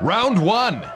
Round one.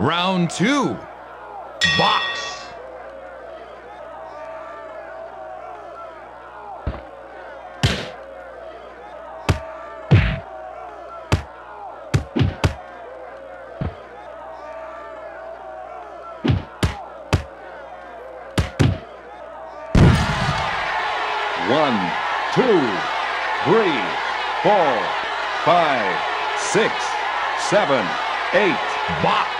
Round two. Box. One, two, three, four, five, six, seven, eight. Box.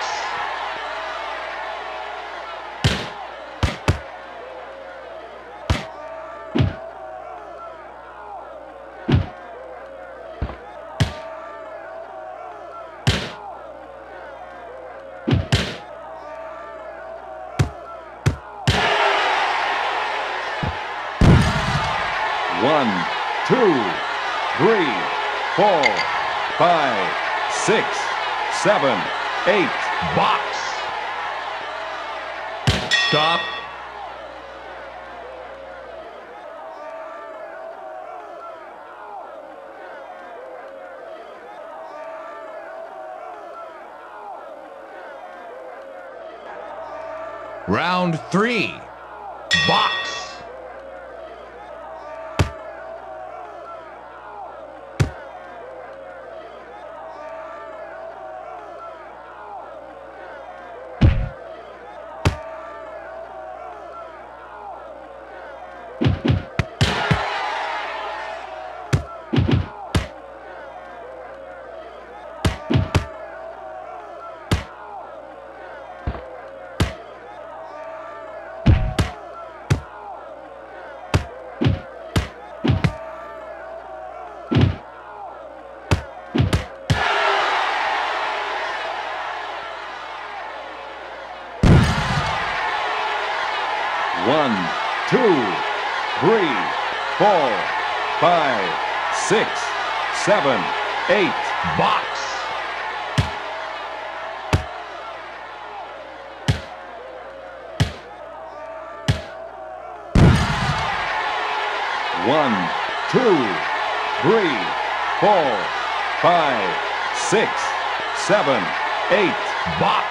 One, two, three, four, five, six, seven, eight. Box. Stop. Round three. Box. Six, seven, eight, Box. one, two, three, four, five, six, seven, eight, Box.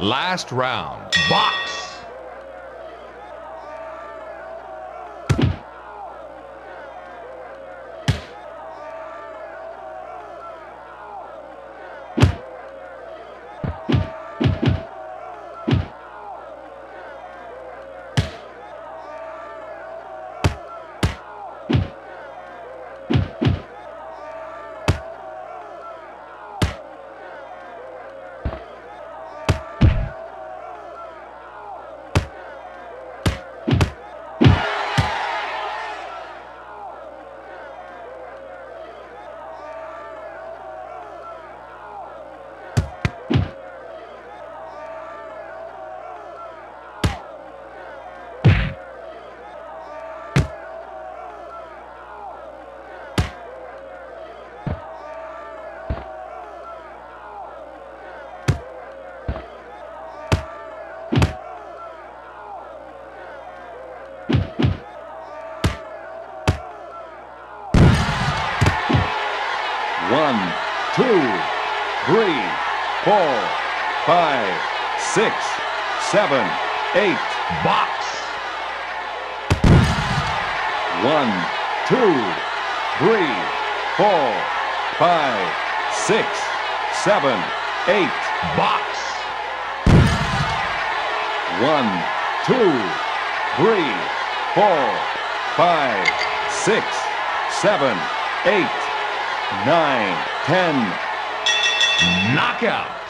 Last round. Box. Two, three, four, five, six, seven, eight, Box. one, two, three, four, five, six, seven, eight, Box. one, two, three, four, five, six, seven, eight, nine, ten. Knockout.